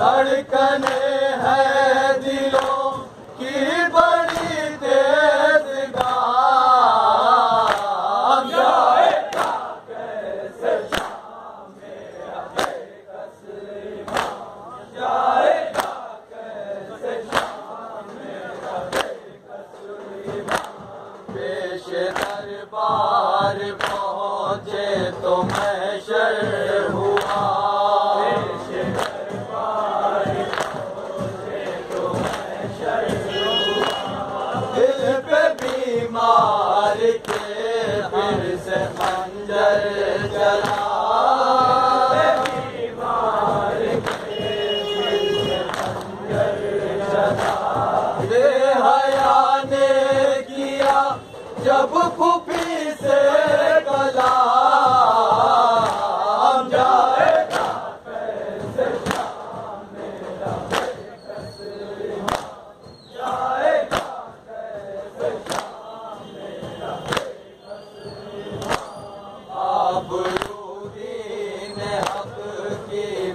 دھڑکنے ہے دلوں کی بڑی تیز گام کیسے شام جائے گا کیسے شام پیش دربار پہنچے تو میں جل جلاله